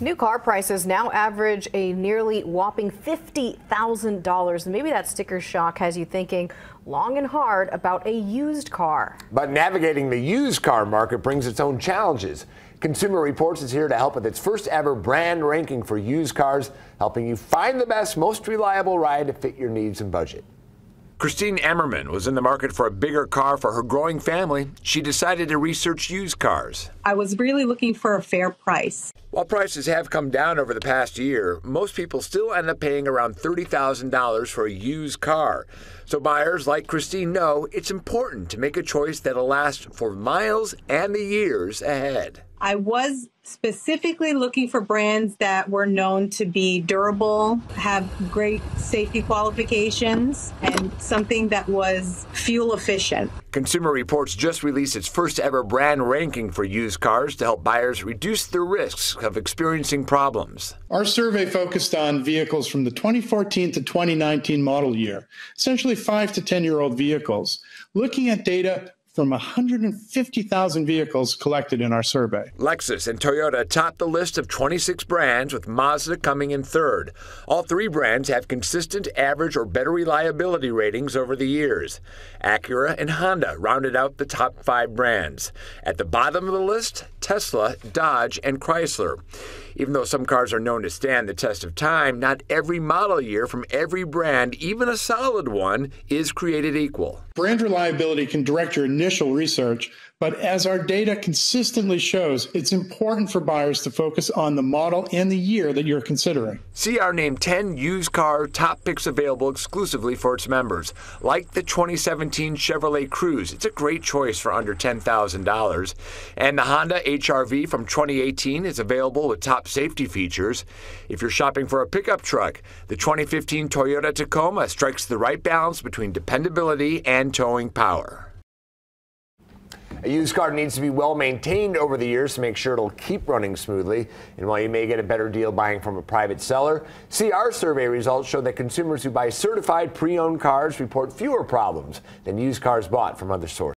New car prices now average a nearly whopping $50,000. And maybe that sticker shock has you thinking long and hard about a used car. But navigating the used car market brings its own challenges. Consumer Reports is here to help with its first ever brand ranking for used cars, helping you find the best, most reliable ride to fit your needs and budget. Christine Emmerman was in the market for a bigger car for her growing family. She decided to research used cars. I was really looking for a fair price. While prices have come down over the past year, most people still end up paying around $30,000 for a used car. So buyers like Christine know it's important to make a choice that'll last for miles and the years ahead. I was specifically looking for brands that were known to be durable, have great safety qualifications, and something that was fuel efficient. Consumer Reports just released its first ever brand ranking for used cars to help buyers reduce the risks of experiencing problems. Our survey focused on vehicles from the 2014 to 2019 model year, essentially 5 to 10 year old vehicles, looking at data from 150,000 vehicles collected in our survey. Lexus and Toyota topped the list of 26 brands, with Mazda coming in third. All three brands have consistent average or better reliability ratings over the years. Acura and Honda rounded out the top five brands. At the bottom of the list, Tesla, Dodge, and Chrysler. Even though some cars are known to stand the test of time, not every model year from every brand, even a solid one, is created equal. Brand reliability can direct your initial research, but as our data consistently shows, it's important for buyers to focus on the model and the year that you're considering. CR name 10 used car top picks available exclusively for its members, like the 2017 Chevrolet Cruze. It's a great choice for under $10,000. And the Honda HRV from 2018 is available with top safety features. If you're shopping for a pickup truck, the 2015 Toyota Tacoma strikes the right balance between dependability and towing power. A used car needs to be well maintained over the years to make sure it'll keep running smoothly. And while you may get a better deal buying from a private seller, CR survey results show that consumers who buy certified pre-owned cars report fewer problems than used cars bought from other sources.